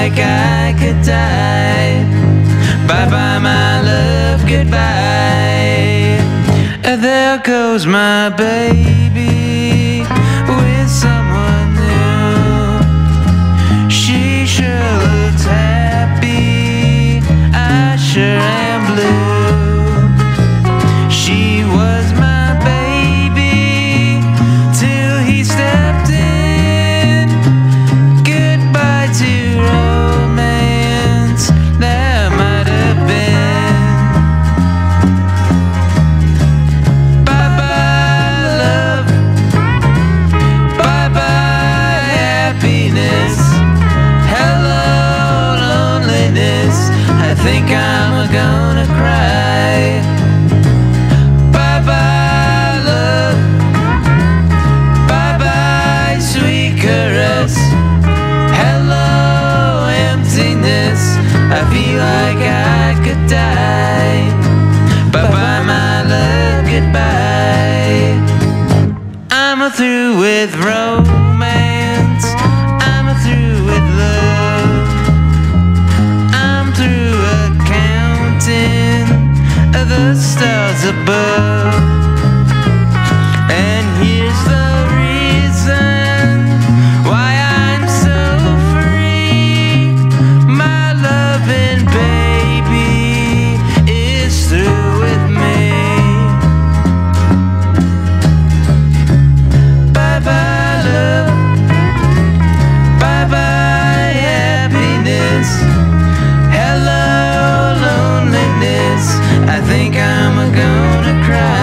like I could die. Bye bye, my love, goodbye. There goes my baby. Think I'm gonna cry. Bye bye, love. Bye bye, sweet caress. Hello, emptiness. I feel like I could die. Bye bye, my love, goodbye. I'm through with romance. gonna cry.